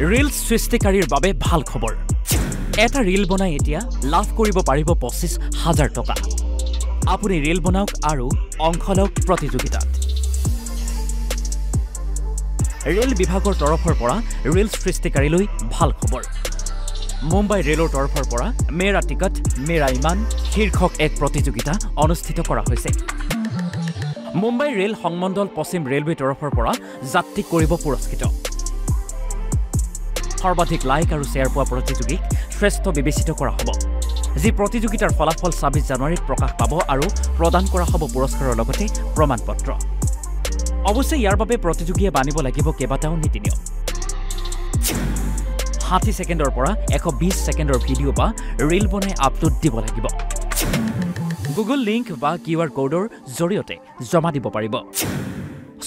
Reels সৃষ্টিকাৰীৰ বাবে ভাল খবৰ। এটা ৰিল বনাই এতিয়া লাভ কৰিব পাৰিব পঁচিছ হাজাৰ টকা। আপুনি ৰিল বনাওক আৰু অংশ লওক প্ৰতিযোগিতাত। ৰেল বিভাগৰ তৰফৰ পৰা ৰিলছ সৃষ্টিকাৰীলৈ ভাল খবৰ। মুম্বাই ৰেলৰ তৰফৰ পৰা মেৰা টিকট মেৰা ইমান শীৰ্ষক এক প্ৰতিযোগিতা অনুষ্ঠিত কৰা হৈছে। মুম্বাই ৰেল সংমণ্ডল পশ্চিম ৰেলৱে তৰফৰ পৰা যাত্ৰীক কৰিব পুৰস্কৃত। সৰ্বাধিক লাইক আৰু শ্বেয়াৰ পোৱা প্ৰতিযোগীক শ্ৰেষ্ঠ বিবেচিত কৰা হ'ব। যি প্ৰতিযোগিতাৰ ফলাফল ছাব্বিছ জানুৱাৰীত প্ৰকাশ পাব আৰু প্ৰদান কৰা হ'ব পুৰস্কাৰৰ লগতে প্ৰমাণ পত্ৰ অৱশ্যে ইয়াৰ বাবে প্ৰতিযোগীয়ে বানিব লাগিব কেইবাটাও নীতি নিয়ম। ষাঠি ছেকেণ্ডৰ পৰা এশ বিছ ছেকেণ্ডৰ ভিডিঅ' বা ৰীল বনাই আপলোড দিব লাগিব। গুগল লিংক বা কিউ আৰ ক'ডৰ জৰিয়তে জমা দিব পাৰিব।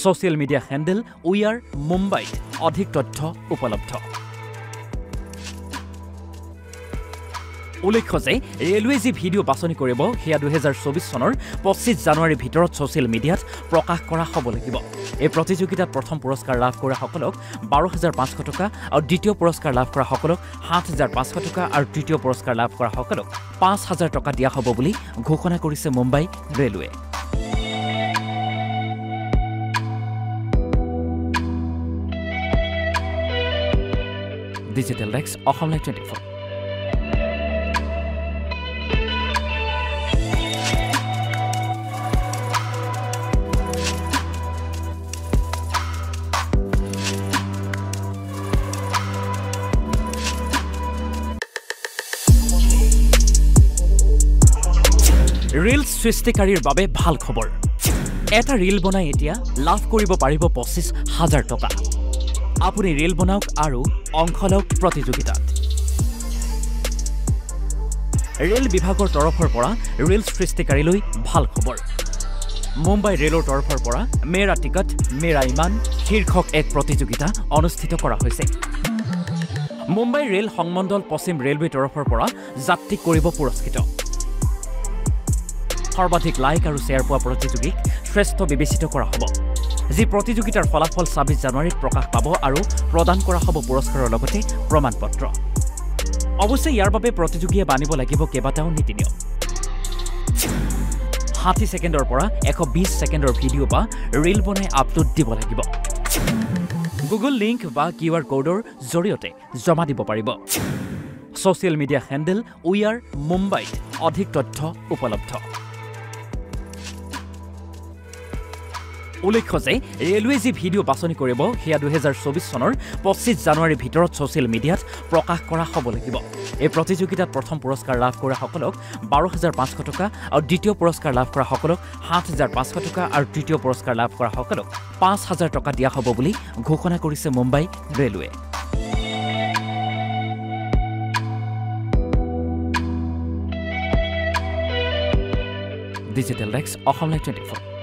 Social media handle we are মুম্বাইত অধিক তথ্য উপলব্ধ। উল্লেখ্য যে ৰেলৱে যি ভিডিঅ' বাছনি কৰিব সেয়া দুহেজাৰ চৌবিছ চনৰ পঁচিছ জানুৱাৰীৰ ভিতৰত ছ'চিয়েল মিডিয়াত প্ৰকাশ কৰা হ'ব লাগিব। এই প্ৰতিযোগিতাত প্ৰথম পুৰস্কাৰ লাভ কৰাসকলক বাৰ হাজাৰ পাঁচশ টকা আৰু দ্বিতীয় পুৰস্কাৰ লাভ কৰাসকলক সাত হাজাৰ পাঁচশ টকা আৰু তৃতীয় পুৰস্কাৰ লাভ কৰাসকলক পাঁচ হাজাৰ টকা দিয়া হ'ব বুলি ঘোষণা কৰিছে Mumbai railway. Digital desk Asom live twenty four. Reels সৃষ্টিকাৰীৰ বাবে ভাল খবৰ। এটা ৰীল বনাই এতিয়া লাভ কৰিব পাৰিব পঁচিছ হাজাৰ টকা। আপুনি ৰীল বনাওক আৰু অংশ লওক প্ৰতিযোগিতাত। ৰেল বিভাগৰ তৰফৰ পৰা ৰিলছ সৃষ্টিকাৰীলৈ ভাল খবৰ। মুম্বাই ৰেলৰ তৰফৰ পৰা মেৰা টিকট মেৰা ইমান শীৰ্ষক এক প্ৰতিযোগিতা অনুষ্ঠিত কৰা হৈছে। মুম্বাই ৰেল সংমণ্ডল পশ্চিম ৰেলৱে তৰফৰ পৰা যাত্ৰীক কৰিব পুৰস্কৃত। সৰ্বাধিক লাইক আৰু শ্বেয়াৰ পোৱা প্ৰতিযোগীক শ্ৰেষ্ঠ বিবেচিত কৰা হ'ব। যি প্ৰতিযোগিতাৰ ফলাফল ছাব্বিছ জানুৱাৰীত প্ৰকাশ পাব আৰু প্ৰদান কৰা হ'ব পুৰস্কাৰৰ লগতে প্ৰমাণ পত্ৰ অৱশ্যে ইয়াৰ বাবে প্ৰতিযোগীয়ে বানিব লাগিব কেইবাটাও নীতি নিয়ম। ষাঠি ছেকেণ্ডৰ পৰা এশ বিছ ছেকেণ্ডৰ ভিডিঅ' বা ৰীল বনাই আপলোড দিব লাগিব। গুগল লিংক বা কিউ আৰ ক'ডৰ জৰিয়তে জমা দিব পাৰিব। Social media handle we are মুম্বাইত অধিক তথ্য উপলব্ধ। উল্লেখ্য যে ৰেলৱে যি ভিডিঅ' বাছনি কৰিব সেয়া দুহেজাৰ চৌবিছ চনৰ পঁচিছ জানুৱাৰীৰ ভিতৰত ছ'চিয়েল মিডিয়াত প্ৰকাশ কৰা হ'ব লাগিব। এই প্ৰতিযোগিতাত প্ৰথম পুৰস্কাৰ লাভ কৰাসকলক বাৰ হাজাৰ পাঁচশ টকা আৰু দ্বিতীয় পুৰস্কাৰ লাভ কৰাসকলক সাত হাজাৰ পাঁচশ টকা আৰু তৃতীয় পুৰস্কাৰ লাভ কৰাসকলক পাঁচ হাজাৰ টকা দিয়া হ'ব বুলি ঘোষণা কৰিছে Mumbai railway. Digital desk Asom live twenty four.